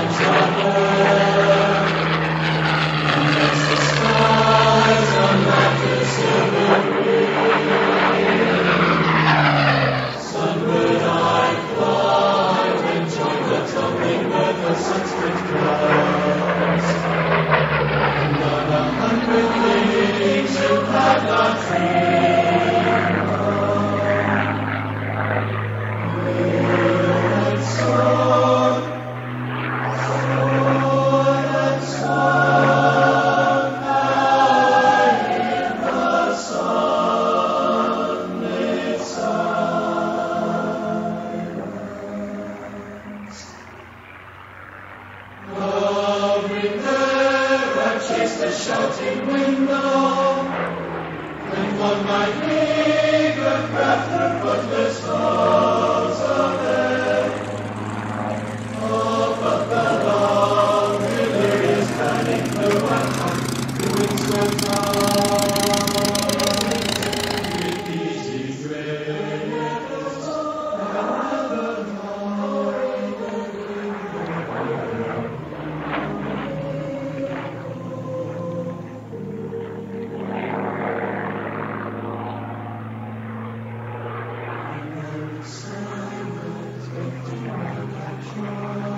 God's love. the shouting window. When one might make a craft Krishna.